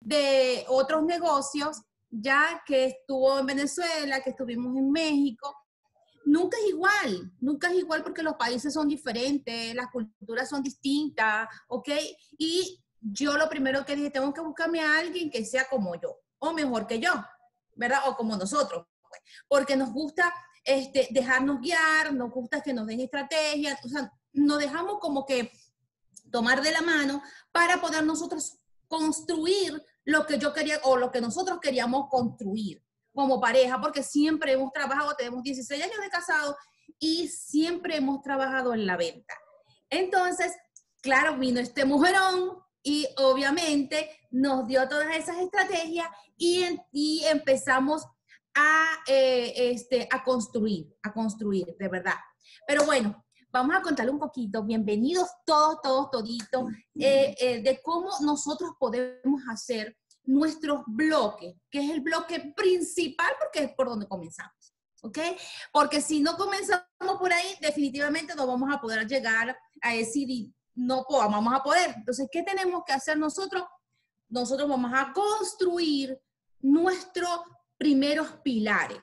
de otros negocios, ya que estuvo en Venezuela, que estuvimos en México. Nunca es igual, nunca es igual porque los países son diferentes, las culturas son distintas, ¿ok? Y yo lo primero que dije, tengo que buscarme a alguien que sea como yo, o mejor que yo, ¿verdad? O como nosotros, pues, porque nos gusta este, dejarnos guiar, nos gusta que nos den estrategias, o nos dejamos como que tomar de la mano para poder nosotros construir lo que yo quería o lo que nosotros queríamos construir como pareja, porque siempre hemos trabajado, tenemos 16 años de casado y siempre hemos trabajado en la venta. Entonces, claro, vino este mujerón y obviamente nos dio todas esas estrategias y, y empezamos a, eh, este, a construir, a construir, de verdad. Pero bueno, vamos a contarle un poquito, bienvenidos todos, todos, toditos, eh, eh, de cómo nosotros podemos hacer nuestros bloques, que es el bloque principal porque es por donde comenzamos. ¿Ok? Porque si no comenzamos por ahí, definitivamente no vamos a poder llegar a decir no vamos a poder. Entonces, ¿qué tenemos que hacer nosotros? Nosotros vamos a construir nuestros primeros pilares.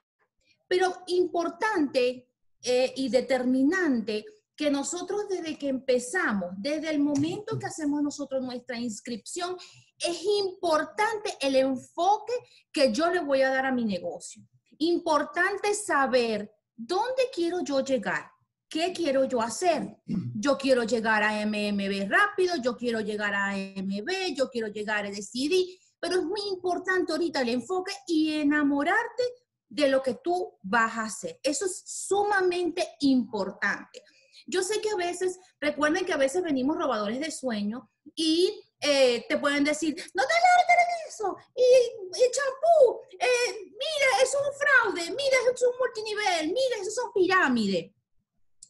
Pero importante eh, y determinante que nosotros desde que empezamos, desde el momento que hacemos nosotros nuestra inscripción, es importante el enfoque que yo le voy a dar a mi negocio. Importante saber dónde quiero yo llegar, qué quiero yo hacer. Yo quiero llegar a MMB rápido, yo quiero llegar a MB, yo quiero llegar a DCD, pero es muy importante ahorita el enfoque y enamorarte de lo que tú vas a hacer. Eso es sumamente importante. Yo sé que a veces, recuerden que a veces venimos robadores de sueño y eh, te pueden decir, no te de eso, y, champú, eh, mira, es un fraude, mira, es un multinivel, mira, eso son pirámides.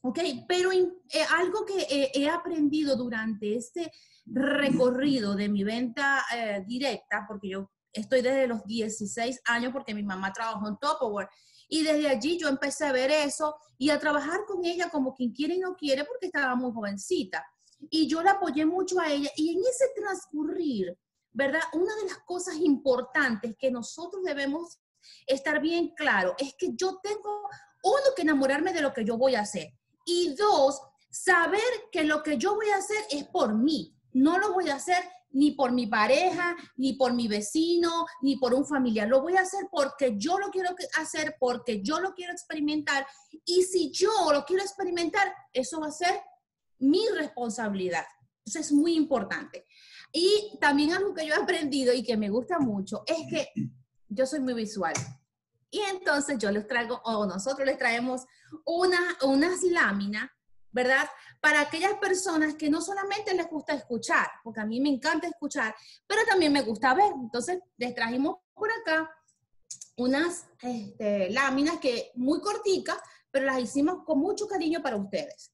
¿Ok? Pero eh, algo que he aprendido durante este recorrido de mi venta directa, porque yo estoy desde los 16 años, porque mi mamá trabajó en Topperware, y desde allí yo empecé a ver eso y a trabajar con ella como quien quiere y no quiere porque estaba muy jovencita. Y yo la apoyé mucho a ella. Y en ese transcurrir, ¿verdad? Una de las cosas importantes que nosotros debemos estar bien claro es que yo tengo, uno, que enamorarme de lo que yo voy a hacer. Y dos, saber que lo que yo voy a hacer es por mí. No lo voy a hacer ni por mi pareja, ni por mi vecino, ni por un familiar. Lo voy a hacer porque yo lo quiero hacer, porque yo lo quiero experimentar. Y si yo lo quiero experimentar, eso va a ser mi responsabilidad. Eso es muy importante. Y también algo que yo he aprendido y que me gusta mucho es que yo soy muy visual. Y entonces yo les traigo, o nosotros les traemos una, unas láminas, ¿verdad? para aquellas personas que no solamente les gusta escuchar, porque a mí me encanta escuchar, pero también me gusta ver. Entonces, les trajimos por acá unas este, láminas que muy corticas, pero las hicimos con mucho cariño para ustedes.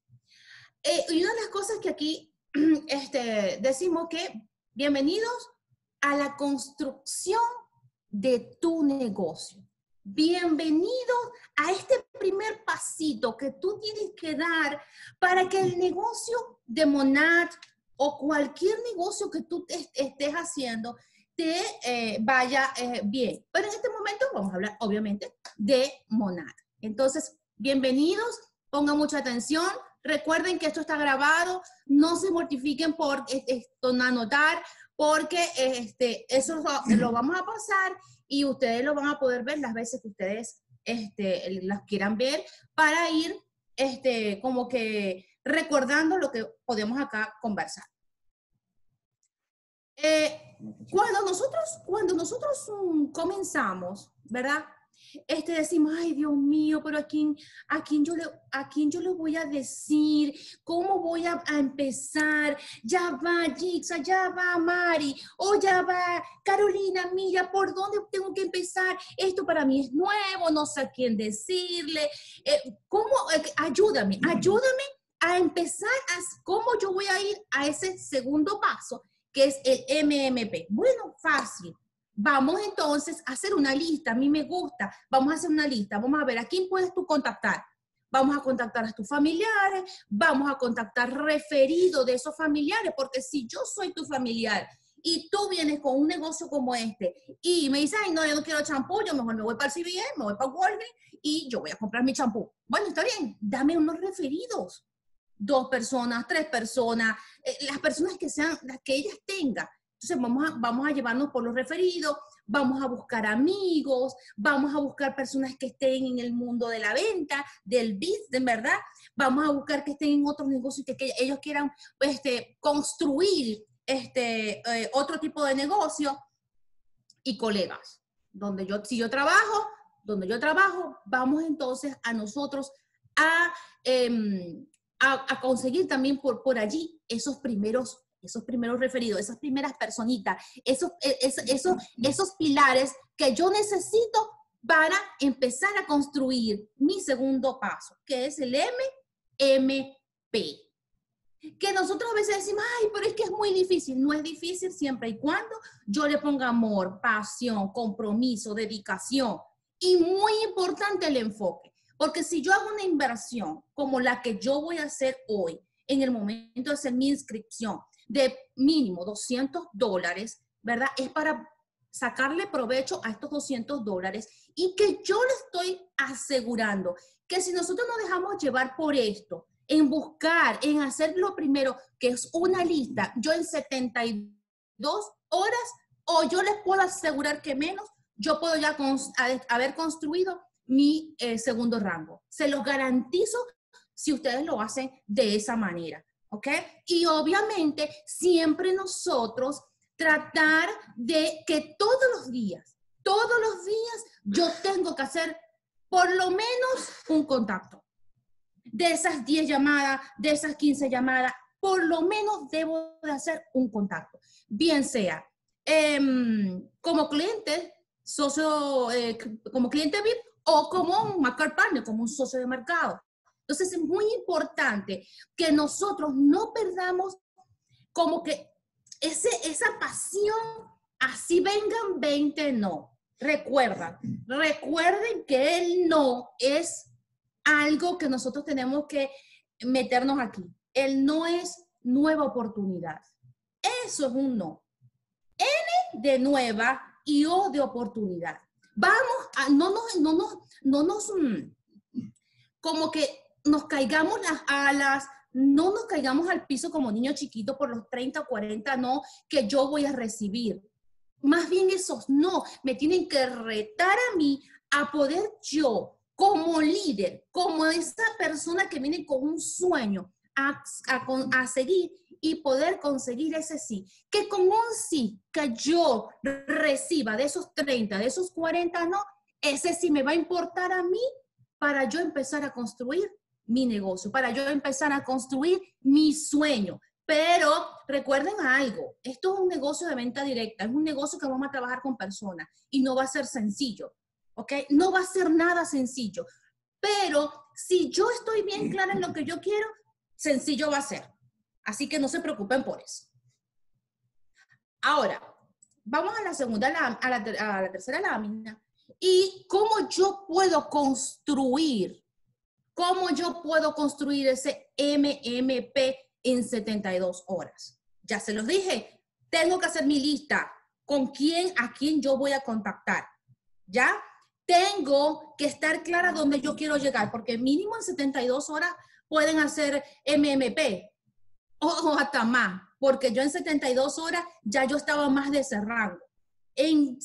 Eh, y una de las cosas que aquí este, decimos que bienvenidos a la construcción de tu negocio. Bienvenido a este primer pasito que tú tienes que dar para que el negocio de Monad o cualquier negocio que tú estés haciendo te eh, vaya eh, bien. Pero en este momento vamos a hablar, obviamente, de Monad. Entonces, bienvenidos, pongan mucha atención. Recuerden que esto está grabado, no se mortifiquen por esto, anotar, porque este, eso lo vamos a pasar y ustedes lo van a poder ver las veces que ustedes este, las quieran ver para ir este, como que recordando lo que podemos acá conversar. Eh, cuando nosotros, cuando nosotros mm, comenzamos, ¿verdad? Este, decimos, ay Dios mío, pero a quién, a quién, yo, le, a quién yo le voy a decir, cómo voy a, empezar, ya va Jixa, ya va Mari, o ya va Carolina, mira, ¿por dónde tengo que empezar? Esto para mí es nuevo, no sé a quién decirle, eh, ¿cómo? Eh, ayúdame, ayúdame a empezar, a, ¿cómo yo voy a ir a ese segundo paso? que es el MMP. Bueno, fácil Vamos entonces a hacer una lista, a mí me gusta, vamos a hacer una lista, vamos a ver a quién puedes tú contactar. Vamos a contactar a tus familiares, vamos a contactar referido de esos familiares, porque si yo soy tu familiar y tú vienes con un negocio como este y me dices, ay, no, yo no quiero champú, yo mejor me voy para el CBN, me voy para Walgreens y yo voy a comprar mi champú. Bueno, está bien, dame unos referidos. Dos personas, tres personas, eh, las personas que sean, las que ellas tengan. Entonces vamos a, vamos a llevarnos por los referidos, vamos a buscar amigos, vamos a buscar personas que estén en el mundo de la venta, del business, ¿verdad? Vamos a buscar que estén en otros negocios y que, ellos quieran este, construir este, eh, otro tipo de negocio y colegas. Donde yo, si yo trabajo, donde yo trabajo, vamos entonces a nosotros a, em, a, conseguir también por, por allí esos primeros esos primeros referidos, esas primeras personitas, esos, e, esos, esos pilares que yo necesito para empezar a construir mi segundo paso, que es el MMP. Que nosotros a veces decimos, ay, pero es que es muy difícil. No es difícil siempre y cuando yo le ponga amor, pasión, compromiso, dedicación. Y muy importante el enfoque. Porque si yo hago una inversión como la que yo voy a hacer hoy, en el momento de hacer mi inscripción, de mínimo 200 dólares, ¿verdad? Es para sacarle provecho a estos 200 dólares y que yo le estoy asegurando que si nosotros nos dejamos llevar por esto, en buscar, en hacer lo primero, que es una lista, yo en 72 horas, o yo les puedo asegurar que menos, yo puedo ya haber construido mi eh, segundo rango. Se los garantizo si ustedes lo hacen de esa manera. ¿Ok? Y obviamente siempre nosotros tratar de que todos los días, todos los días yo tengo que hacer por lo menos un contacto. De esas 10 llamadas, de esas 15 llamadas, por lo menos debo de hacer un contacto. Bien sea em, como cliente, socio, eh, como cliente VIP o como un market partner, como un socio de mercado. Entonces es muy importante que nosotros no perdamos como que ese, esa pasión, así vengan 20 no. Recuerdan, recuerden que el no es algo que nosotros tenemos que meternos aquí. El no es nueva oportunidad. Eso es un no. N de nueva y O de oportunidad. Vamos a, no nos, no nos, no nos, mm, como que nos caigamos las alas, no nos caigamos al piso como niño chiquito por los 30 o 40 no que yo voy a recibir. Más bien esos no me tienen que retar a mí a poder yo, como líder, como esa persona que viene con un sueño, a, a, seguir y poder conseguir ese sí. Que con un sí que yo reciba de esos 30, de esos 40 no, ese sí me va a importar a mí para yo empezar a construir mi negocio, para yo empezar a construir mi sueño. Pero recuerden algo, esto es un negocio de venta directa, es un negocio que vamos a trabajar con personas y no va a ser sencillo, ¿ok? No va a ser nada sencillo. Pero si yo estoy bien clara en lo que yo quiero, sencillo va a ser. Así que no se preocupen por eso. Ahora, vamos a la segunda, a la, a la tercera lámina. ¿Y cómo yo puedo construir ¿Cómo yo puedo construir ese MMP en 72 horas? Ya se los dije, tengo que hacer mi lista con quién, a quién yo voy a contactar. ¿Ya? Tengo que estar clara dónde yo quiero llegar, porque mínimo en 72 horas pueden hacer MMP o, hasta más, porque yo en 72 horas ya yo estaba más de rango. En,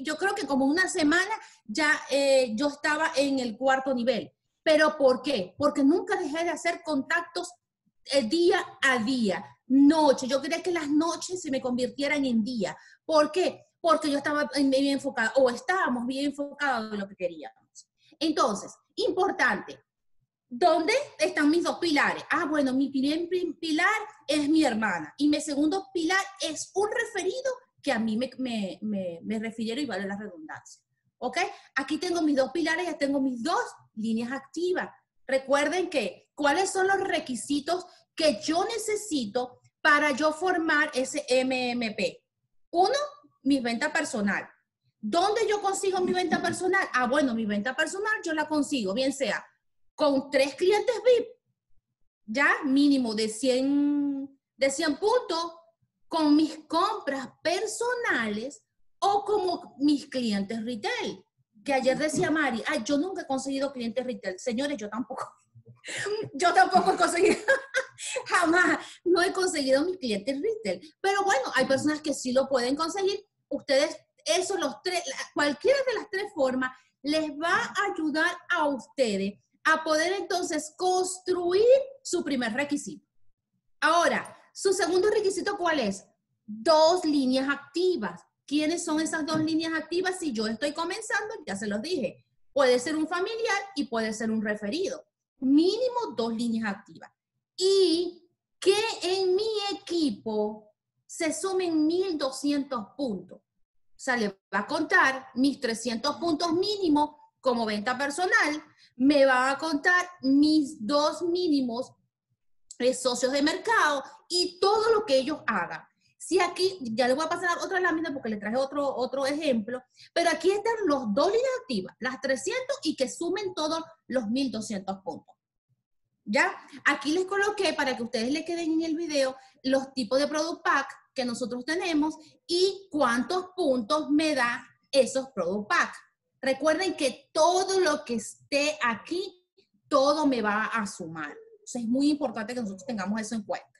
yo creo que como una semana ya eh, yo estaba en el cuarto nivel. ¿Pero por qué? Porque nunca dejé de hacer contactos eh, día a día, noche. Yo quería que las noches se me convirtieran en día. ¿Por qué? Porque yo estaba bien enfocada o estábamos bien enfocados en lo que queríamos. Entonces, importante, ¿dónde están mis dos pilares? Ah, bueno, mi primer pilar es mi hermana y mi segundo pilar es un referido que a mí me, me, me, me y vale la redundancia. ¿Ok? Aquí tengo mis dos pilares, ya tengo mis dos líneas activas. Recuerden que, ¿cuáles son los requisitos que yo necesito para yo formar ese MMP? Uno, mi venta personal. ¿Dónde yo consigo mi venta personal? Ah, bueno, mi venta personal yo la consigo, bien sea con tres clientes VIP, ya mínimo de 100, de 100 puntos, con mis compras personales o como mis clientes retail. Que ayer decía Mari, ay, yo nunca he conseguido clientes retail. Señores, yo tampoco. Yo tampoco he conseguido, jamás, no he conseguido mis clientes retail. Pero bueno, hay personas que sí lo pueden conseguir. Ustedes, eso, los tres, cualquiera de las tres formas les va a ayudar a ustedes a poder entonces construir su primer requisito. Ahora, su segundo requisito, ¿cuál es? Dos líneas activas. ¿Quiénes son esas dos líneas activas? Si yo estoy comenzando, ya se los dije, puede ser un familiar y puede ser un referido. Mínimo dos líneas activas. Y que en mi equipo se sumen 1.200 puntos. O sea, le va a contar mis 300 puntos mínimos como venta personal, me va a contar mis dos mínimos eh, socios de mercado y todo lo que ellos hagan. Si aquí, ya le voy a pasar otra lámina porque le traje otro, otro ejemplo, pero aquí están los dos líneas activas, las 300 y que sumen todos los 1200 puntos. ¿Ya? Aquí les coloqué para que ustedes le queden en el video los tipos de product pack que nosotros tenemos y cuántos puntos me da esos product pack. Recuerden que todo lo que esté aquí, todo me va a sumar. Entonces es muy importante que nosotros tengamos eso en cuenta.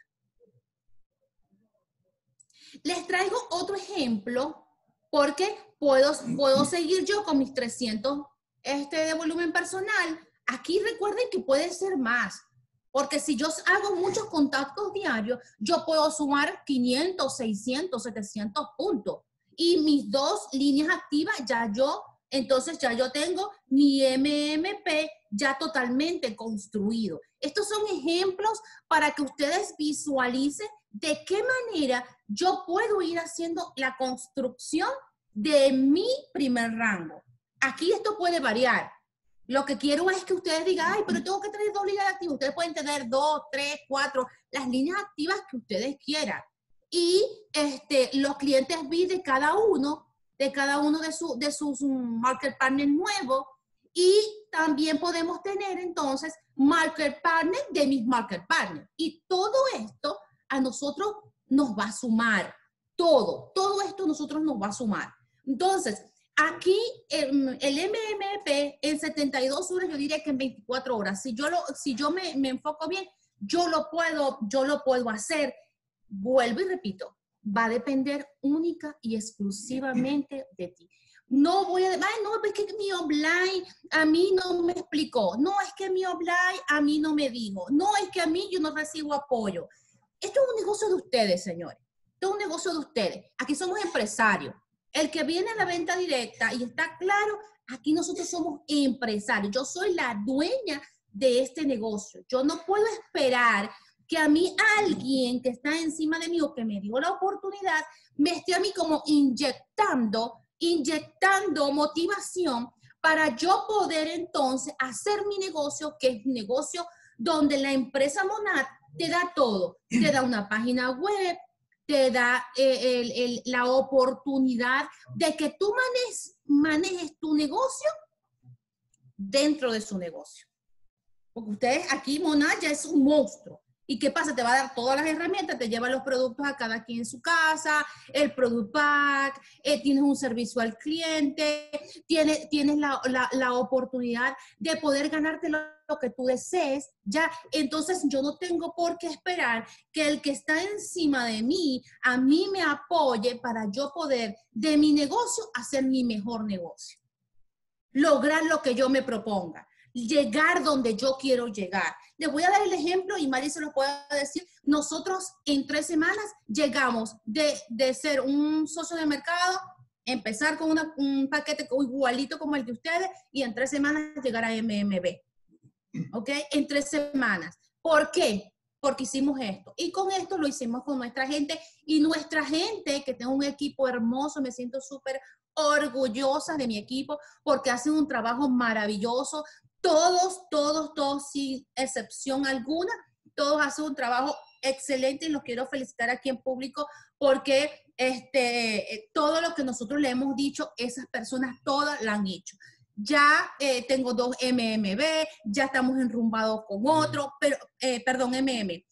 Les traigo otro ejemplo porque puedo, puedo seguir yo con mis 300 este, de volumen personal. Aquí recuerden que puede ser más. Porque si yo hago muchos contactos diarios, yo puedo sumar 500, 600, 700 puntos. Y mis dos líneas activas, ya yo, entonces ya yo tengo mi MMP ya totalmente construido. Estos son ejemplos para que ustedes visualicen de qué manera yo puedo ir haciendo la construcción de mi primer rango. Aquí esto puede variar. Lo que quiero es que ustedes digan, ay, pero tengo que tener dos líneas activas. Ustedes pueden tener dos, tres, cuatro, las líneas activas que ustedes quieran. Y este, los clientes vi de cada uno, de cada uno de, su, de sus market partners nuevos. Y también podemos tener entonces market partner de mis market partners. Y todo esto a nosotros nos va a sumar. Todo, todo esto a nosotros nos va a sumar. Entonces, Aquí el, el, MMP en 72 horas, yo diría que en 24 horas. Si yo, lo, si yo me, me, enfoco bien, yo lo, puedo, yo lo puedo hacer. Vuelvo y repito, va a depender única y exclusivamente de ti. No voy a decir, no, es que mi offline a mí no me explicó. No, es que mi offline a mí no me dijo. No, es que a mí yo no recibo apoyo. Esto es un negocio de ustedes, señores. Esto es un negocio de ustedes. Aquí somos empresarios. El que viene a la venta directa y está claro, aquí nosotros somos empresarios. Yo soy la dueña de este negocio. Yo no puedo esperar que a mí alguien que está encima de mí o que me dio la oportunidad me esté a mí como inyectando, inyectando motivación para yo poder entonces hacer mi negocio, que es un negocio donde la empresa Monad te da todo. Te da una página web, te da eh, la oportunidad de que tú manejes, manejes tu negocio dentro de su negocio. Porque ustedes aquí, Monaya es un monstruo. ¿Y qué pasa? Te va a dar todas las herramientas, te lleva los productos a cada quien en su casa, el product pack, eh, tienes un servicio al cliente, tienes, tienes la, la, oportunidad de poder ganarte lo, lo, que tú desees, ya. Entonces yo no tengo por qué esperar que el que está encima de mí, a mí me apoye para yo poder de mi negocio hacer mi mejor negocio. Lograr lo que yo me proponga llegar donde yo quiero llegar. Les voy a dar el ejemplo y Mari se lo puede decir. Nosotros en tres semanas llegamos de, de ser un socio de mercado, empezar con un paquete igualito como el de ustedes y en tres semanas llegar a MMB. ¿Ok? En tres semanas. ¿Por qué? Porque hicimos esto. Y con esto lo hicimos con nuestra gente. Y nuestra gente, que tengo un equipo hermoso, me siento súper orgullosa de mi equipo porque hacen un trabajo maravilloso, todos, todos, todos, sin excepción alguna, todos hacen un trabajo excelente y los quiero felicitar aquí en público porque este, eh, todo lo que nosotros le hemos dicho, esas personas todas la han hecho. Ya eh, tengo dos MMB, ya estamos enrumbados con otro, pero, eh, perdón, MM.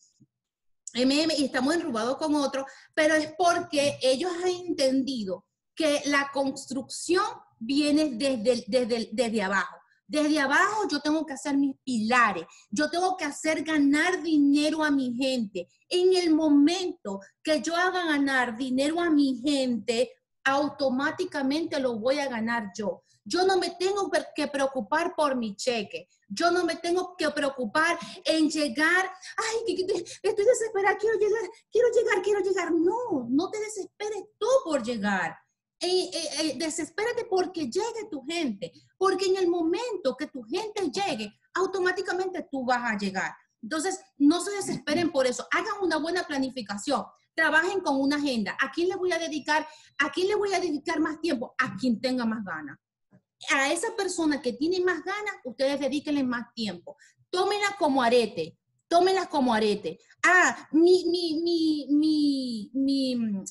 MM y estamos enrubados con otro, pero es porque ellos han entendido que la construcción viene desde, desde, desde abajo. Desde abajo yo tengo que hacer mis pilares, yo tengo que hacer ganar dinero a mi gente. En el momento que yo haga ganar dinero a mi gente, automáticamente lo voy a ganar yo. Yo no me tengo que preocupar por mi cheque. Yo no me tengo que preocupar en llegar. Ay, estoy desesperada, quiero llegar, quiero llegar, quiero llegar. No, no te desesperes tú por llegar. Eh, eh, eh, desespérate porque llegue tu gente. Porque en el momento que tu gente llegue, automáticamente tú vas a llegar. Entonces, no se desesperen por eso. Hagan una buena planificación trabajen con una agenda. ¿A quién le voy a dedicar? ¿A quién le voy a dedicar más tiempo? A quien tenga más ganas. A esa persona que tiene más ganas, ustedes dedíquenle más tiempo. Tómenla como arete. Tómenla como arete. Ah, mi, mi, mi, mi,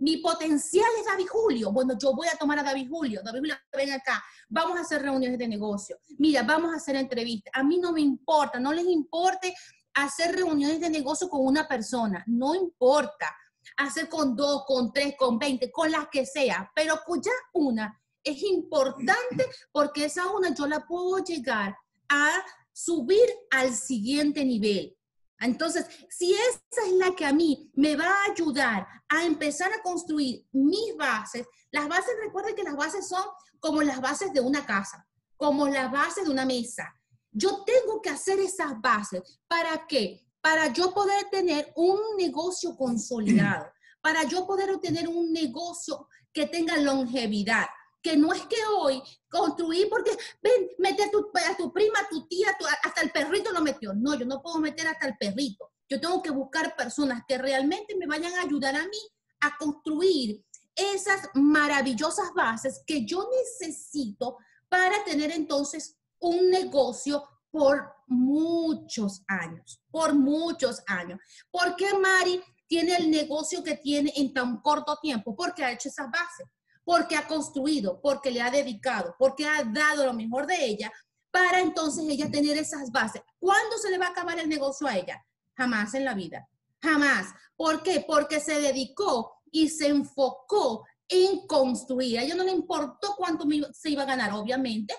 mi, potencial es David Julio. Bueno, yo voy a tomar a David Julio. David Julio, ven acá. Vamos a hacer reuniones de negocio. Mira, vamos a hacer entrevistas. A mí no me importa, no les importe hacer reuniones de negocio con una persona, no importa, hacer con dos, con tres, con veinte, con las que sea, pero ya una es importante porque esa una yo la puedo llegar a subir al siguiente nivel. Entonces, si esa es la que a mí me va a ayudar a empezar a construir mis bases, las bases, recuerden que las bases son como las bases de una casa, como las bases de una mesa. Yo tengo que hacer esas bases. ¿Para qué? Para yo poder tener un negocio consolidado, para yo poder tener un negocio que tenga longevidad, que no es que hoy construir porque, ven, mete a tu, a tu prima, a tu tía, hasta el perrito lo metió. No, yo no puedo meter hasta el perrito. Yo tengo que buscar personas que realmente me vayan a ayudar a mí a construir esas maravillosas bases que yo necesito para tener entonces un negocio por muchos años, por muchos años. ¿Por qué Mari tiene el negocio que tiene en tan corto tiempo? Porque ha hecho esas bases, porque ha construido, porque le ha dedicado, porque ha dado lo mejor de ella para entonces ella tener esas bases. ¿Cuándo se le va a acabar el negocio a ella? Jamás en la vida, jamás. ¿Por qué? Porque se dedicó y se enfocó en construir. A ella no le importó cuánto se iba a ganar, obviamente,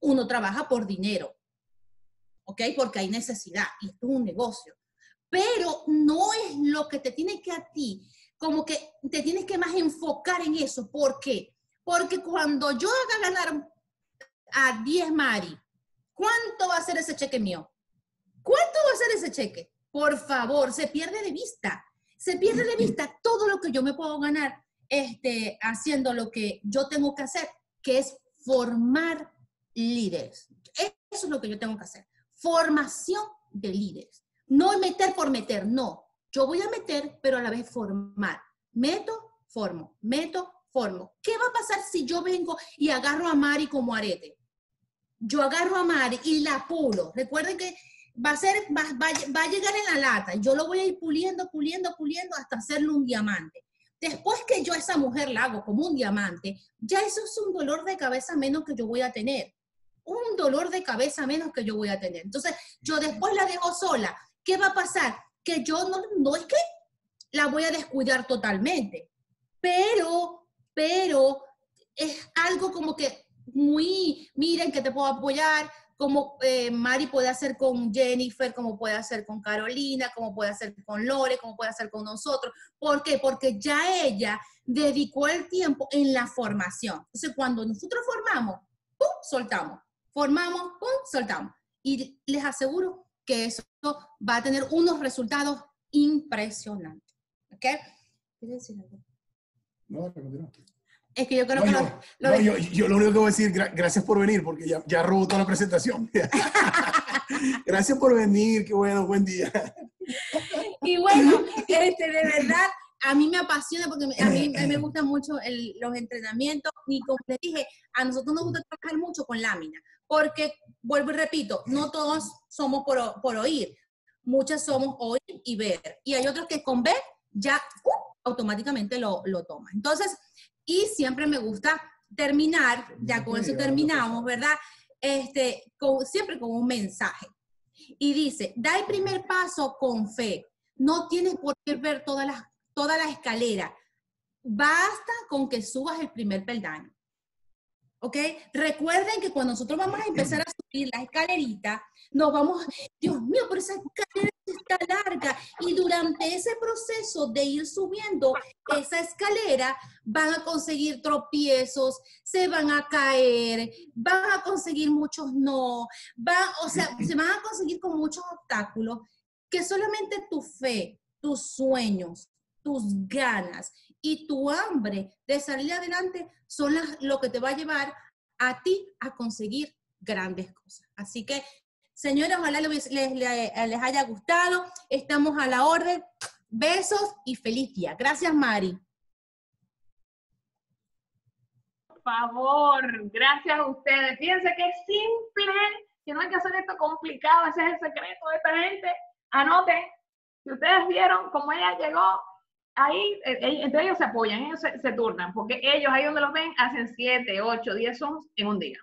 uno trabaja por dinero, ¿ok? Porque hay necesidad y esto es un negocio. Pero no es lo que te tiene que a ti, como que te tienes que más enfocar en eso. ¿Por qué? Porque cuando yo haga ganar a 10 Mari, ¿cuánto va a ser ese cheque mío? ¿Cuánto va a ser ese cheque? Por favor, se pierde de vista. Se pierde de vista todo lo que yo me puedo ganar este, haciendo lo que yo tengo que hacer, que es formar líderes. Eso es lo que yo tengo que hacer. Formación de líderes. No meter por meter, no. Yo voy a meter, pero a la vez formar. Meto, formo, meto, formo. ¿Qué va a pasar si yo vengo y agarro a Mari como arete? Yo agarro a Mari y la pulo. Recuerden que va a, ser, va, va a llegar en la lata. Yo lo voy a ir puliendo, puliendo, puliendo hasta hacerle un diamante. Después que yo a esa mujer la hago como un diamante, ya eso es un dolor de cabeza menos que yo voy a tener un dolor de cabeza menos que yo voy a tener. Entonces, yo después la dejo sola. ¿Qué va a pasar? Que yo no, no es que la voy a descuidar totalmente, pero, pero es algo como que muy, miren que te puedo apoyar, como eh, Mari puede hacer con Jennifer, como puede hacer con Carolina, como puede hacer con Lore, como puede hacer con nosotros. ¿Por qué? Porque ya ella dedicó el tiempo en la formación. Entonces, cuando nosotros formamos, ¡pum!, soltamos formamos, ¡pum!, soltamos. Y les aseguro que eso va a tener unos resultados impresionantes. ¿Ok? ¿Quieres decir algo? No, no, Es que yo creo que lo, yo, yo, lo único que voy a decir, gracias por venir, porque ya, ya robó toda la presentación. gracias por venir, qué bueno, buen día. y bueno, este, de verdad, a mí me apasiona porque a mí, me gustan mucho los entrenamientos y como les dije, a nosotros nos gusta trabajar mucho con láminas porque, vuelvo y repito, no todos somos por, por oír, muchas somos oír y ver, y hay otros que con ver ya uh, automáticamente lo, lo toman. Entonces, y siempre me gusta terminar, ya con eso terminamos, ¿verdad? Este, siempre con un mensaje. Y dice, da el primer paso con fe. No tienes por qué ver toda la, toda la escalera. Basta con que subas el primer peldaño. ¿Ok? Recuerden que cuando nosotros vamos a empezar a subir la escalerita, nos vamos, Dios mío, por esa escalera está larga. Y durante ese proceso de ir subiendo esa escalera, van a conseguir tropiezos, se van a caer, van a conseguir muchos no, van, o sea, se van a conseguir con muchos obstáculos que solamente tu fe, tus sueños, tus ganas y tu hambre de salir adelante son lo que te va a llevar a ti a conseguir grandes cosas. Así que, señores, ojalá les, les, haya gustado. Estamos a la orden. Besos y feliz día. Gracias, Mari. Por favor, gracias a ustedes. Fíjense que es simple, que no hay que hacer esto complicado. Ese es el secreto de esta gente. Anoten. Si ustedes vieron cómo ella llegó ahí, eh, eh, entre ellos se apoyan, ellos se, turnan, porque ellos ahí donde los ven hacen 7, 8, 10 sons en un día.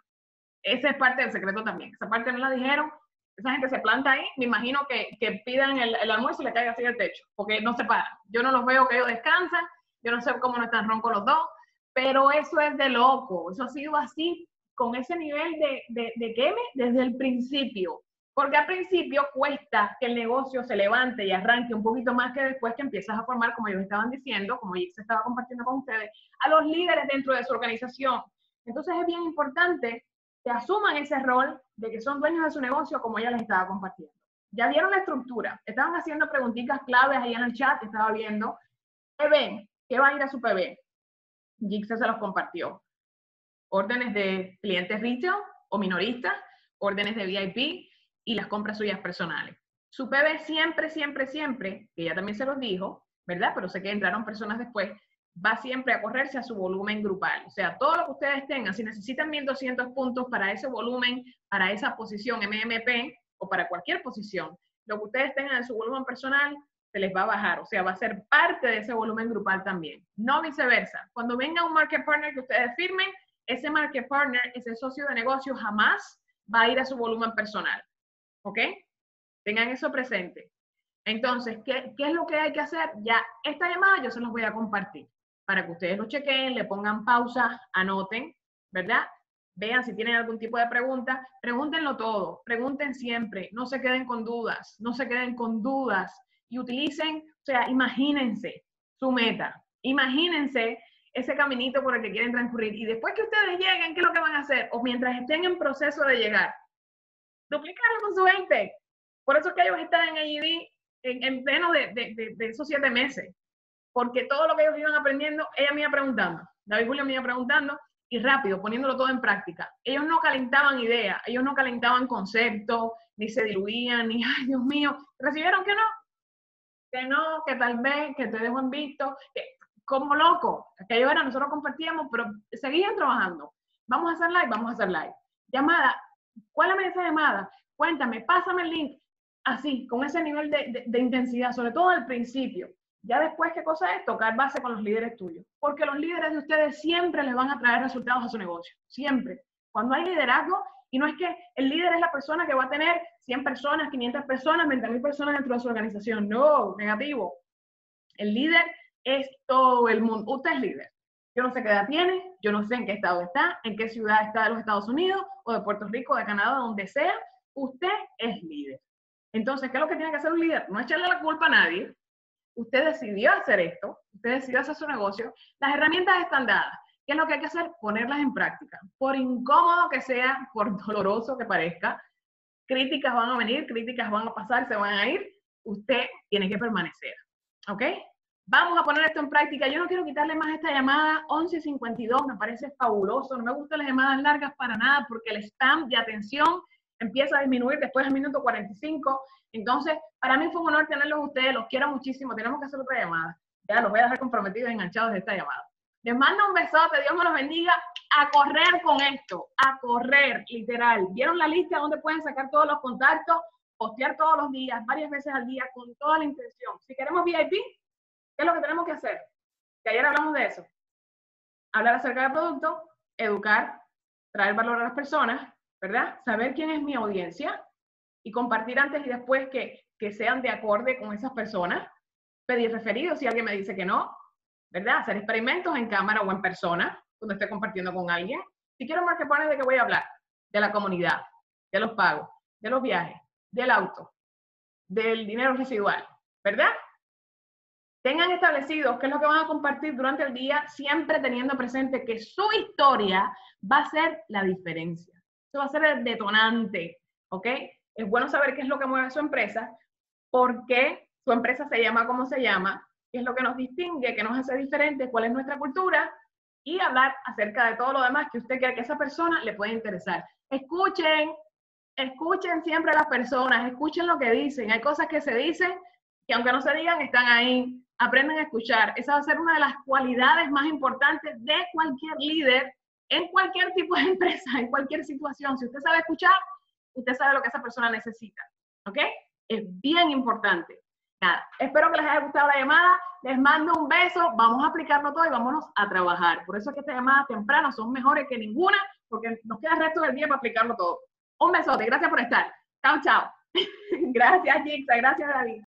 Esa es parte del secreto también. Esa parte no la dijeron. Esa gente se planta ahí, me imagino que, que pidan el, almuerzo y le caiga así el techo, porque no se paran. Yo no los veo que ellos descansan, yo no sé cómo no están roncos los dos, pero eso es de loco. Eso ha sido así, con ese nivel de, de, de queme desde el principio. Porque al principio cuesta que el negocio se levante y arranque un poquito más que después que empiezas a formar, como ellos estaban diciendo, como se estaba compartiendo con ustedes, a los líderes dentro de su organización. Entonces es bien importante que asuman ese rol de que son dueños de su negocio, como ella les estaba compartiendo. Ya vieron la estructura, estaban haciendo preguntitas claves ahí en el chat, estaba viendo. ¿Qué ven? ¿Qué va a ir a su PB? Gixer se los compartió. Órdenes de clientes retail o minoristas, órdenes de VIP, y las compras suyas personales. Su PB siempre, siempre, siempre, que ella también se los dijo, ¿verdad? Pero sé que entraron personas después, va siempre a correrse a su volumen grupal. O sea, todo lo que ustedes tengan, si necesitan 1200 puntos para ese volumen, para esa posición MMP o para cualquier posición, lo que ustedes tengan en su volumen personal se les va a bajar. O sea, va a ser parte de ese volumen grupal también. No viceversa. Cuando venga un market partner que ustedes firmen, ese market partner, ese socio de negocio jamás va a ir a su volumen personal. ¿Ok? Tengan eso presente. Entonces, ¿qué, ¿qué, es lo que hay que hacer? Ya esta llamada yo se los voy a compartir para que ustedes lo chequen, le pongan pausa, anoten, ¿verdad? Vean si tienen algún tipo de pregunta, pregúntenlo todo, pregunten siempre, no se queden con dudas, no se queden con dudas y utilicen, o sea, imagínense su meta, imagínense ese caminito por el que quieren transcurrir y después que ustedes lleguen, ¿qué es lo que van a hacer? O mientras estén en proceso de llegar, duplicarlo con su 20. Por eso es que ellos están en AED en, en menos de, de, de, esos siete meses. Porque todo lo que ellos iban aprendiendo, ella me iba preguntando, David Julio me iba preguntando y rápido, poniéndolo todo en práctica. Ellos no calentaban ideas, ellos no calentaban conceptos, ni se diluían, ni, ay, Dios mío, recibieron que no, que no, que tal vez, que te dejo en visto, que, como loco, aquello era, nosotros compartíamos, pero seguían trabajando. Vamos a hacer live, vamos a hacer live. Llamada, ¿Cuál es esa llamada? Cuéntame, pásame el link. Así, con ese nivel de, intensidad, sobre todo al principio. Ya después, ¿qué cosa es? Tocar base con los líderes tuyos. Porque los líderes de ustedes siempre les van a traer resultados a su negocio. Siempre. Cuando hay liderazgo, y no es que el líder es la persona que va a tener 100 personas, 500 personas, 20 mil personas dentro de su organización. No, negativo. El líder es todo el mundo. Usted es líder. Yo no sé qué edad tiene, yo no sé en qué estado está, en qué ciudad está de los Estados Unidos o de Puerto Rico, de Canadá, donde sea. Usted es líder. Entonces, ¿qué es lo que tiene que hacer un líder? No echarle la culpa a nadie. Usted decidió hacer esto, usted decidió hacer su negocio. Las herramientas están dadas. ¿Qué es lo que hay que hacer? Ponerlas en práctica. Por incómodo que sea, por doloroso que parezca, críticas van a venir, críticas van a pasar, se van a ir. Usted tiene que permanecer. ¿Ok? Vamos a poner esto en práctica. Yo no quiero quitarle más esta llamada 11.52, me parece fabuloso. No me gustan las llamadas largas para nada porque el spam de atención empieza a disminuir después del minuto 45. Entonces, para mí fue un honor tenerlos ustedes, los quiero muchísimo. Tenemos que hacer otra llamada. Ya los voy a dejar comprometidos, enganchados de esta llamada. Les mando un besote, Dios me los bendiga. A correr con esto, a correr, literal. ¿Vieron la lista donde pueden sacar todos los contactos? Postear todos los días, varias veces al día, con toda la intención. Si queremos VIP, ¿Qué es lo que tenemos que hacer? Que ayer hablamos de eso. Hablar acerca del producto, educar, traer valor a las personas, ¿verdad? Saber quién es mi audiencia, y compartir antes y después que, que sean de acorde con esas personas. Pedir referidos si alguien me dice que no, ¿verdad? Hacer experimentos en cámara o en persona cuando esté compartiendo con alguien. Si quiero marcar de qué voy a hablar, de la comunidad, de los pagos, de los viajes, del auto, del dinero residual, ¿verdad? Tengan establecido qué es lo que van a compartir durante el día, siempre teniendo presente que su historia va a ser la diferencia. Eso va a ser el detonante, ¿ok? Es bueno saber qué es lo que mueve su empresa, por qué su empresa se llama como se llama, qué es lo que nos distingue, qué nos hace diferentes, cuál es nuestra cultura y hablar acerca de todo lo demás que usted quiere que a esa persona le pueda interesar. Escuchen, escuchen siempre a las personas, escuchen lo que dicen. Hay cosas que se dicen que aunque no se digan, están ahí aprenden a escuchar. Esa va a ser una de las cualidades más importantes de cualquier líder en cualquier tipo de empresa, en cualquier situación. Si usted sabe escuchar, usted sabe lo que esa persona necesita. ¿Ok? Es bien importante. Nada, espero que les haya gustado la llamada. Les mando un beso. Vamos a aplicarlo todo y vámonos a trabajar. Por eso es que estas llamadas tempranas son mejores que ninguna, porque nos queda el resto del día para aplicarlo todo. Un besote. Gracias por estar. Chao, chao. gracias, Jixa. Gracias, David.